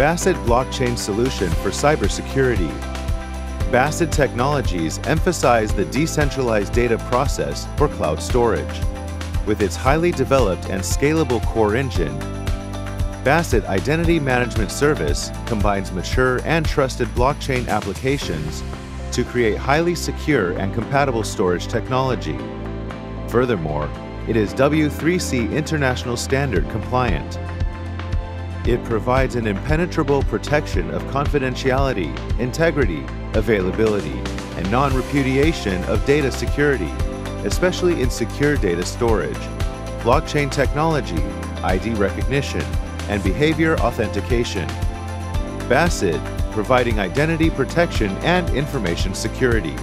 BaaSid blockchain solution for cybersecurity. BaaSid Technologies emphasize the decentralized data process for cloud storage. With its highly developed and scalable core engine, BaaSid Identity Management Service combines mature and trusted blockchain applications to create highly secure and compatible storage technology. Furthermore, it is W3C International Standard compliant. It provides an impenetrable protection of confidentiality, integrity, availability, and non-repudiation of data security, especially in secure data storage, blockchain technology, ID recognition, and behavior authentication. BaaSid, providing identity protection and information security.